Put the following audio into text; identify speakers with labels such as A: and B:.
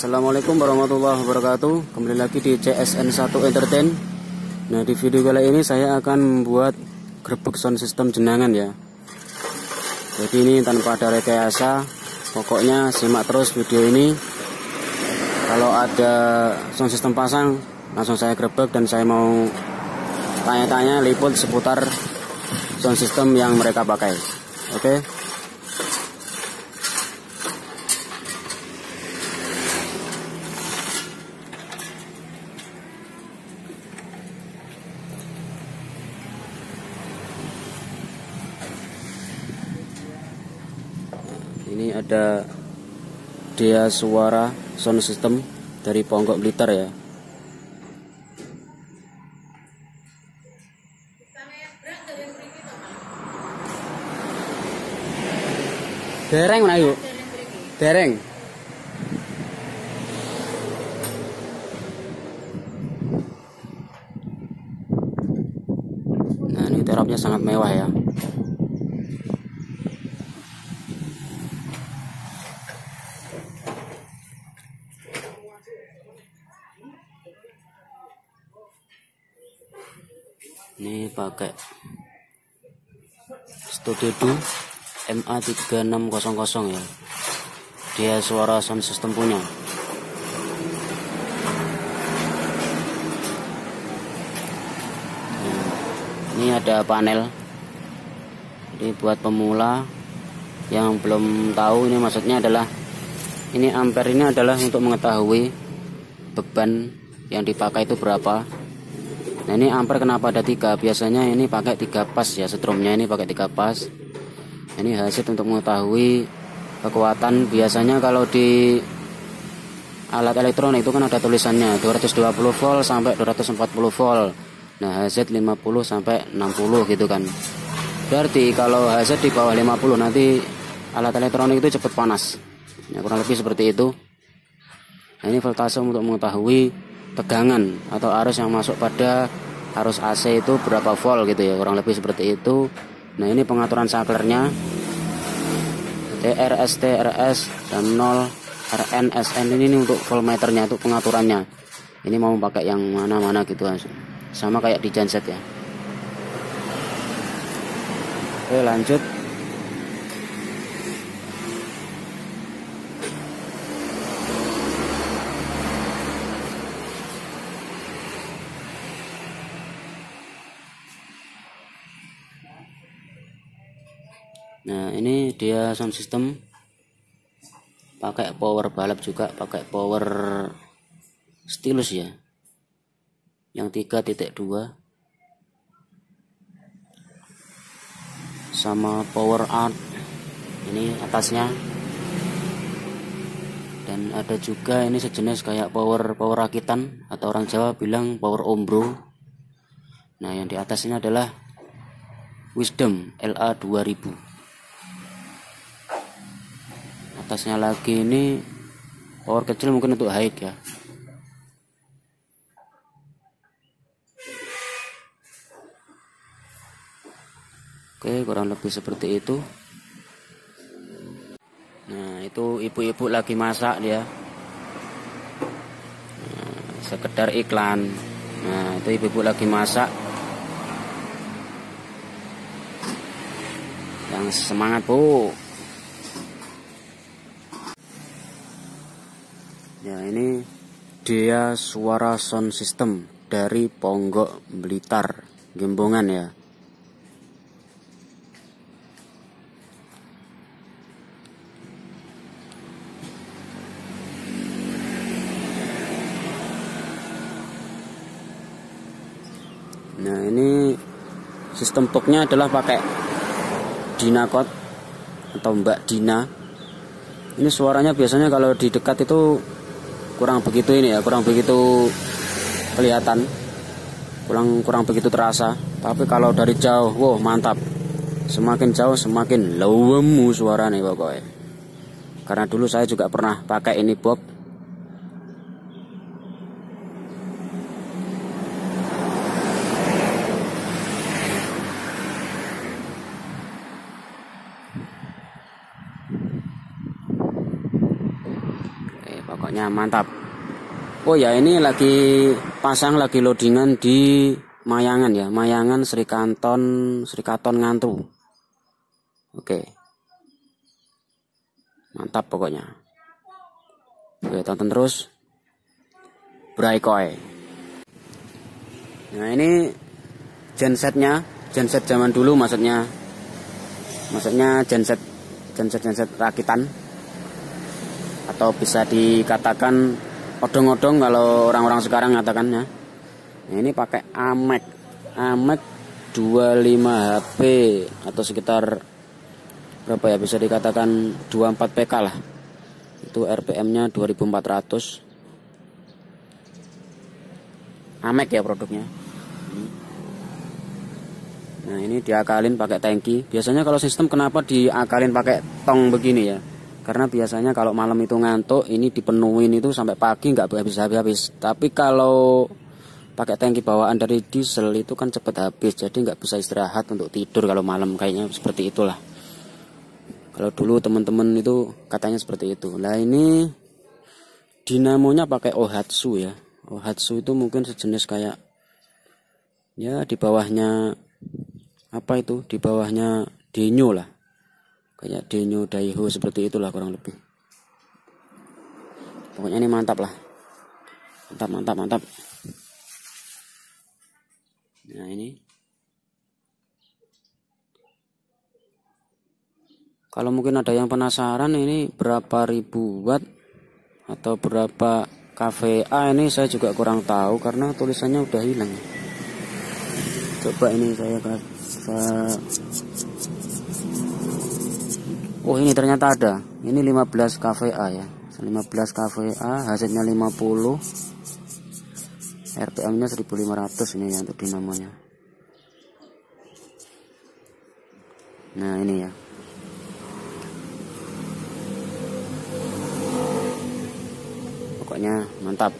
A: Assalamualaikum warahmatullahi wabarakatuh. Kembali lagi di CSN1 Entertain. Nah di video kali ini saya akan membuat Grebek sound system jenangan ya. Jadi ini tanpa ada rekayasa Pokoknya simak terus video ini. Kalau ada sound system pasang Langsung saya grebek dan saya mau Tanya-tanya liput seputar Sound system yang mereka pakai. Oke? okay? Ini ada dia suara sound system dari Ponggok Blitar ya. Dereng mana yuk. Dereng. Nah ini terapnya sangat mewah ya ini pakai Studio 2 MA3600 ya. Dia suara sound system punya. Ini ada panel. Ini buat pemula yang belum tahu ini maksudnya adalah ini ampere ini adalah untuk mengetahui beban yang dipakai itu berapa Nah ini ampere kenapa ada tiga? Biasanya ini pakai tiga pas ya setrumnya ini pakai tiga pas. Ini hasil untuk mengetahui kekuatan. Biasanya kalau di alat elektronik itu kan ada tulisannya 220 volt sampai 240 volt. Nah HZ 50 sampai 60 gitu kan. Berarti kalau HZ di bawah 50 nanti alat elektronik itu cepat panas. Ya, kurang lebih seperti itu. Nah ini voltase untuk mengetahui tegangan atau arus yang masuk pada arus AC itu berapa volt gitu ya kurang lebih seperti itu. Nah ini pengaturan saklernya TRS TRS dan 0 RN SN ini, ini untuk voltmeternya itu pengaturannya. Ini mau pakai yang mana-mana gitu sama kayak di genset ya. Oke lanjut Nah ini dia sound system. Pakai power balap juga pakai power stylus ya. Yang 3.2 sama power art ini atasnya. Dan ada juga ini sejenis kayak power power rakitan. Atau orang Jawa bilang power ombro. Nah yang di atasnya adalah wisdom LA 2000 atasnya lagi ini power kecil mungkin untuk high ya. Oke kurang lebih seperti itu. Nah itu ibu-ibu lagi masak dia. Nah, Sekedar iklan. Nah itu ibu-ibu lagi masak. Yang semangat bu Ya ini dia suara sound system dari Ponggok Blitar Gembongan ya. Nah ini sistem poknya adalah pakai Dinakot atau Mbak Dina. Ini suaranya biasanya kalau di dekat itu kurang begitu ini ya kurang begitu kelihatan. Kurang kurang begitu terasa. Tapi kalau dari jauh wow mantap. Semakin jauh semakin suara nih pokoknya. Karena dulu saya juga pernah pakai ini box pokoknya mantap. Oh ya ini lagi pasang lagi loadingan di Mayangan ya Mayangan Sri Kanton Sri Katon Ngantu. Oke. Mantap pokoknya. Oke tonton terus. Braikoi nah ini gensetnya genset zaman dulu maksudnya. Maksudnya genset genset genset rakitan atau bisa dikatakan odong-odong kalau orang-orang sekarang ngatakannya nah, ini pakai Amek Amek 25 HP atau sekitar berapa ya bisa dikatakan 24 PK lah. Itu RPM nya 2400 Amek ya produknya. Nah ini diakalin pakai tangki. Biasanya kalau sistem kenapa diakalin pakai tong begini ya? Karena biasanya kalau malam itu ngantuk, ini dipenuhin itu sampai pagi nggak habis habis. Tapi kalau pakai tangki bawaan dari diesel itu kan cepet habis, jadi nggak bisa istirahat untuk tidur kalau malam kayaknya seperti itulah. Kalau dulu teman-teman itu katanya seperti itu. Nah ini dinamonya pakai Ohatsu ya. Ohatsu itu mungkin sejenis kayak ya di bawahnya apa itu di bawahnya denyo lah kayak denyo daiho seperti itulah kurang lebih. Pokoknya ini mantap lah. Mantap mantap mantap. Nah ini. Kalau mungkin ada yang penasaran ini berapa ribu watt atau berapa KVA ini saya juga kurang tahu karena tulisannya udah hilang. Coba ini saya Oh ini ternyata ada. Ini 15 kVA ya. 15 kVA hasilnya 50 RPM nya 1500 ini ya untuk dinamonya. Nah ini ya. Pokoknya mantap